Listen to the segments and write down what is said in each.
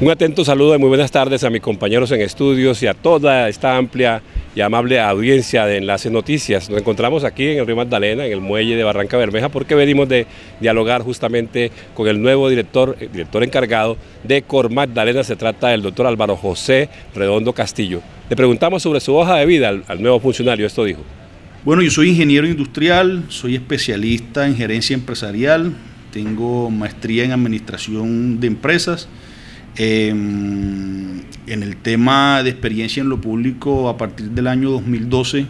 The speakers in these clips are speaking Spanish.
Un atento saludo y muy buenas tardes a mis compañeros en estudios y a toda esta amplia y amable audiencia de Enlace Noticias. Nos encontramos aquí en el río Magdalena, en el muelle de Barranca Bermeja, porque venimos de dialogar justamente con el nuevo director, eh, director encargado de Cor Magdalena. Se trata del doctor Álvaro José Redondo Castillo. Le preguntamos sobre su hoja de vida al nuevo funcionario. Esto dijo. Bueno, yo soy ingeniero industrial, soy especialista en gerencia empresarial, tengo maestría en administración de empresas Em, en el tema de experiencia en lo público, a partir del año 2012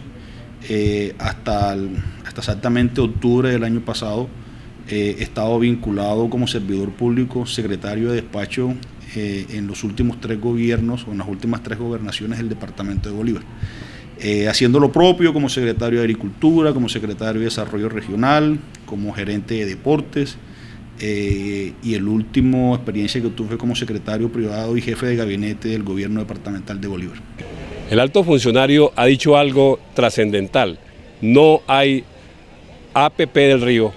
eh, hasta, hasta exactamente octubre del año pasado, eh, he estado vinculado como servidor público, secretario de despacho eh, en los últimos tres gobiernos o en las últimas tres gobernaciones del departamento de Bolívar. haciendo lo propio como secretario de Agricultura, como secretario de Desarrollo Regional, como gerente de deportes, eh, y el último experiencia que tuve como secretario privado y jefe de gabinete del gobierno departamental de Bolívar. El alto funcionario ha dicho algo trascendental. No hay APP del Río,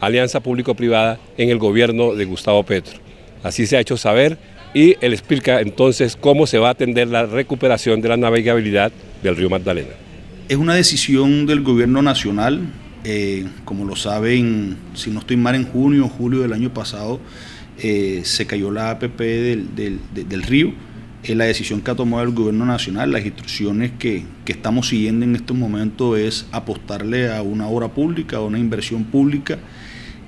Alianza Público-Privada, en el gobierno de Gustavo Petro. Así se ha hecho saber y él explica entonces cómo se va a atender la recuperación de la navegabilidad del río Magdalena. Es una decisión del gobierno nacional, eh, como lo saben, si no estoy mal, en junio o julio del año pasado eh, se cayó la APP del, río. Eh, la decisión que ha tomado el gobierno nacional, las instrucciones que, estamos siguiendo en este momento es apostarle a una obra pública, a una inversión pública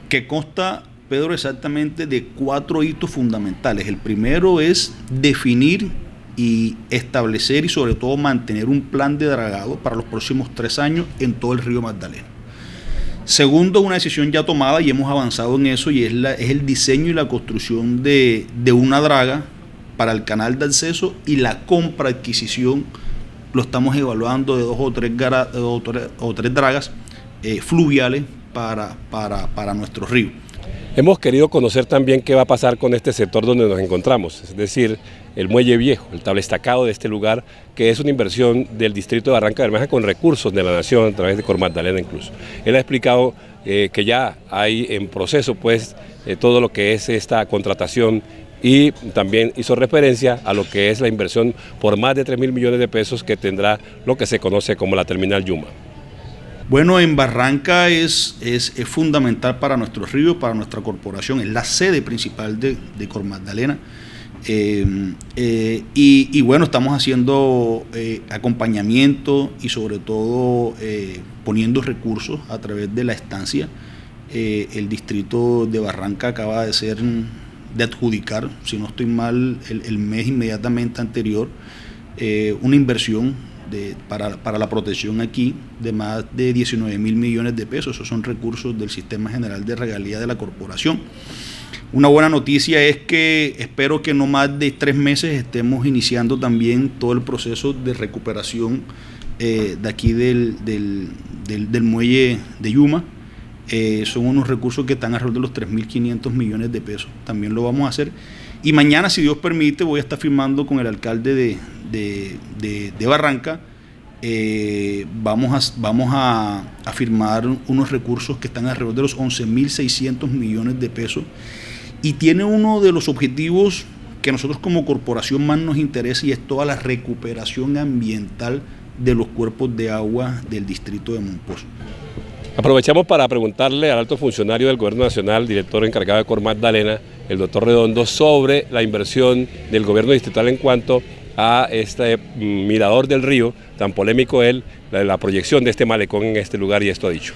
que consta, Pedro, exactamente de cuatro hitos fundamentales. El primero es definir y establecer y sobre todo mantener un plan de dragado para los próximos tres años en todo el río Magdalena. Segundo, una decisión ya tomada y hemos avanzado en eso y es, la, es el diseño y la construcción de, una draga para el canal de acceso y la compra, adquisición, lo estamos evaluando de dos o tres, o tres, dragas eh, fluviales para, para, para nuestro río. Hemos querido conocer también qué va a pasar con este sector donde nos encontramos, es decir, el muelle viejo, el tablestacado de este lugar, que es una inversión del distrito de Barranca Bermeja con recursos de la nación a través de Cormagdalena incluso. Él ha explicado eh, que ya hay en proceso pues eh, todo lo que es esta contratación y también hizo referencia a lo que es la inversión por más de 3 mil millones de pesos que tendrá lo que se conoce como la terminal Yuma. Bueno, en Barranca es, es, fundamental para nuestro río, para nuestra corporación, es la sede principal de, de Cor Magdalena. Eh, eh, y, bueno, estamos haciendo eh, acompañamiento y sobre todo poniendo recursos a través de la estancia. el distrito de Barranca acaba de ser, de adjudicar, si no estoy mal, el mes inmediatamente anterior, una inversión para, la protección aquí de más de 19 mil millones de pesos. Esos son recursos del Sistema General de Regalía de la Corporación. Una buena noticia es que espero que no más de tres meses estemos iniciando también todo el proceso de recuperación eh, de aquí del, muelle de Yuma. Eh, son unos recursos que están alrededor de los 3.500 millones de pesos. También lo vamos a hacer. Y mañana, si Dios permite, voy a estar firmando con el alcalde de, de, Barranca, eh, vamos, a, vamos a, firmar unos recursos que están alrededor de los 11.600 millones de pesos y tiene uno de los objetivos que a nosotros como corporación más nos interesa y es toda la recuperación ambiental de los cuerpos de agua del distrito de Monposo. Aprovechamos para preguntarle al alto funcionario del Gobierno Nacional, director encargado de Cor Magdalena, el doctor Redondo, sobre la inversión del gobierno distrital en cuanto a este mirador del río, tan polémico él, la, proyección de este malecón en este lugar y esto ha dicho.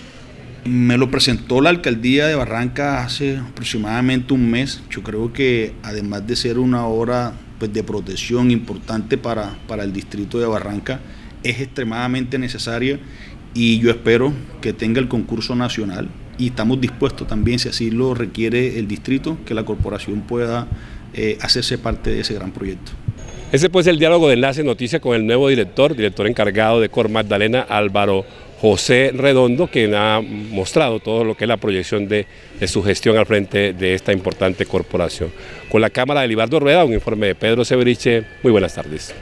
Me lo presentó la alcaldía de Barranca hace aproximadamente un mes. Yo creo que además de ser una obra pues, de protección importante para, para el distrito de Barranca, es extremadamente necesaria y yo espero que tenga el concurso nacional y estamos dispuestos también, si así lo requiere el distrito, que la corporación pueda eh, hacerse parte de ese gran proyecto. Ese pues el diálogo de Enlace Noticias con el nuevo director, director encargado de Cor Magdalena, Álvaro José Redondo, quien ha mostrado todo lo que es la proyección de, su gestión al frente de esta importante corporación. Con la cámara de Libardo Rueda, un informe de Pedro Severiche. Muy buenas tardes.